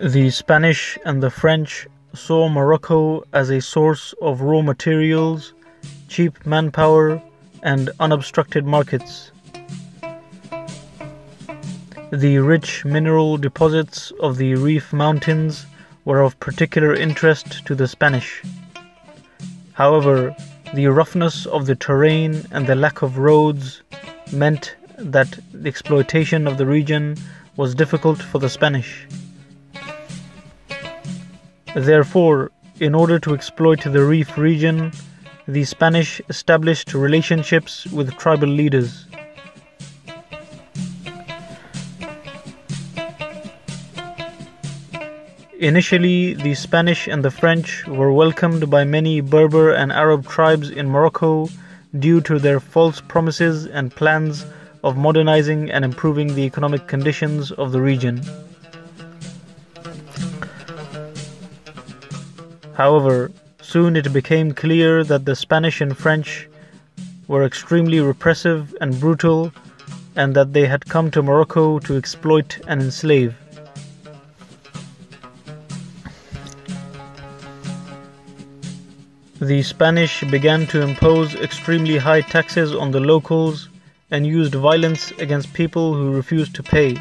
The Spanish and the French saw Morocco as a source of raw materials, cheap manpower, and unobstructed markets. The rich mineral deposits of the Rif Mountains were of particular interest to the Spanish. However, the roughness of the terrain and the lack of roads meant that the exploitation of the region was difficult for the Spanish. Therefore, in order to exploit the Rif region, the Spanish established relationships with tribal leaders. Initially, the Spanish and the French were welcomed by many Berber and Arab tribes in Morocco due to their false promises and plans of modernizing and improving the economic conditions of the region. However, soon it became clear that the Spanish and French were extremely repressive and brutal and that they had come to Morocco to exploit and enslave. The Spanish began to impose extremely high taxes on the locals and used violence against people who refused to pay.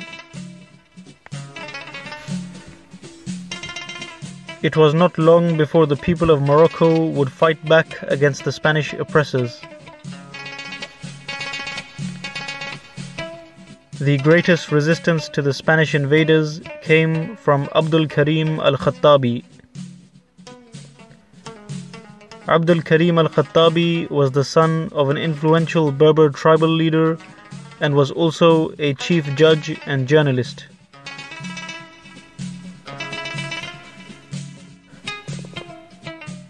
It was not long before the people of Morocco would fight back against the Spanish oppressors. The greatest resistance to the Spanish invaders came from Abdul Karim al Khattabi, Abdul Karim al Khattabi was the son of an influential Berber tribal leader and was also a chief judge and journalist.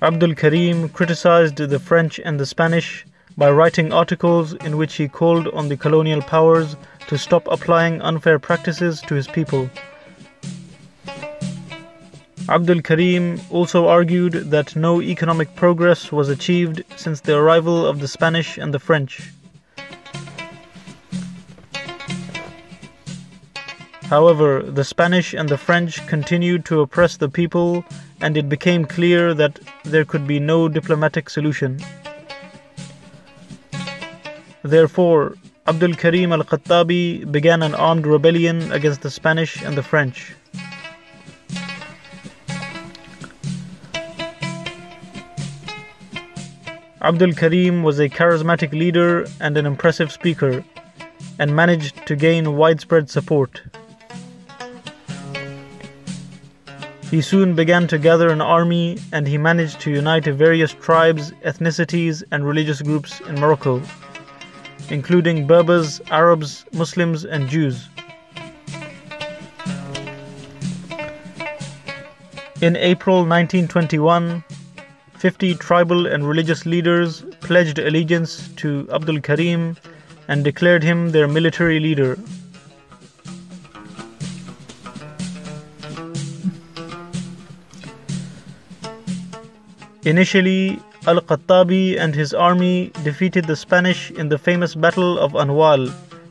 Abdul Karim criticized the French and the Spanish by writing articles in which he called on the colonial powers to stop applying unfair practices to his people. Abdul Karim also argued that no economic progress was achieved since the arrival of the Spanish and the French. However, the Spanish and the French continued to oppress the people, and it became clear that there could be no diplomatic solution. Therefore, Abdul Karim al Khattabi began an armed rebellion against the Spanish and the French. Abdul Karim was a charismatic leader and an impressive speaker, and managed to gain widespread support. He soon began to gather an army and he managed to unite various tribes, ethnicities, and religious groups in Morocco, including Berbers, Arabs, Muslims, and Jews. In April 1921, 50 tribal and religious leaders pledged allegiance to Abdul Karim and declared him their military leader. Initially, Al Khattabi and his army defeated the Spanish in the famous Battle of Anwal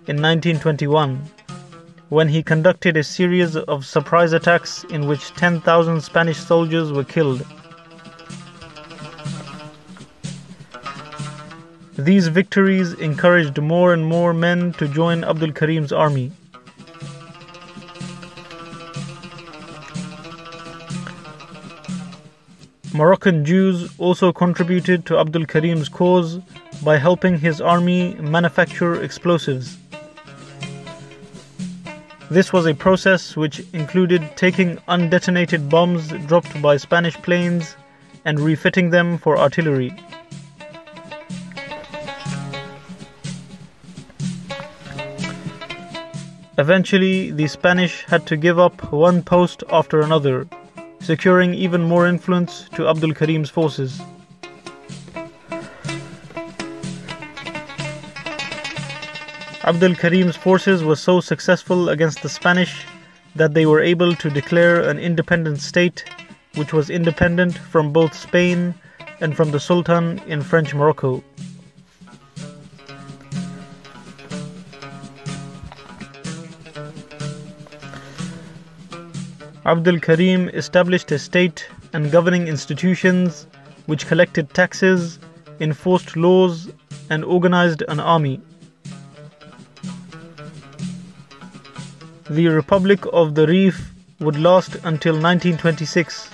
in 1921, when he conducted a series of surprise attacks in which 10,000 Spanish soldiers were killed. These victories encouraged more and more men to join Abdul Karim's army. Moroccan Jews also contributed to Abdul Karim's cause by helping his army manufacture explosives. This was a process which included taking undetonated bombs dropped by Spanish planes and refitting them for artillery. Eventually, the Spanish had to give up one post after another, securing even more influence to Abdul Karim's forces. Abdul Karim's forces were so successful against the Spanish that they were able to declare an independent state which was independent from both Spain and from the Sultan in French Morocco. Abdul Karim established a state and governing institutions which collected taxes, enforced laws, and organized an army. The Republic of the Rif would last until 1926,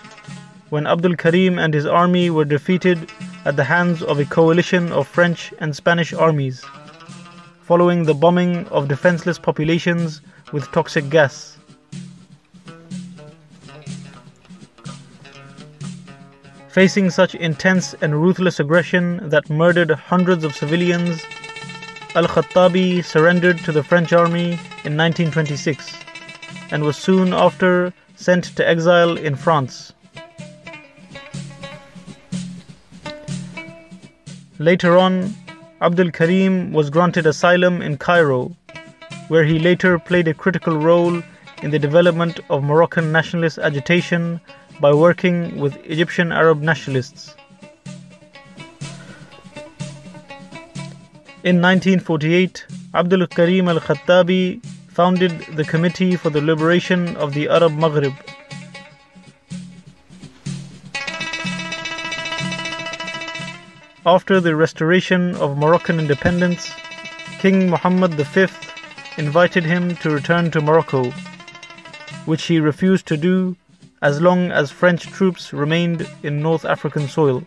when Abdul Karim and his army were defeated at the hands of a coalition of French and Spanish armies, following the bombing of defenseless populations with toxic gas. Facing such intense and ruthless aggression that murdered hundreds of civilians, Al Khattabi surrendered to the French army in 1926 and was soon after sent to exile in France. Later on, Abdul Karim was granted asylum in Cairo, where he later played a critical role in the development of Moroccan nationalist agitation by working with Egyptian Arab nationalists. In 1948, Abdul Karim al Khattabi founded the Committee for the Liberation of the Arab Maghrib. After the restoration of Moroccan independence, King Muhammad V invited him to return to Morocco, which he refused to do as long as French troops remained in North African soil.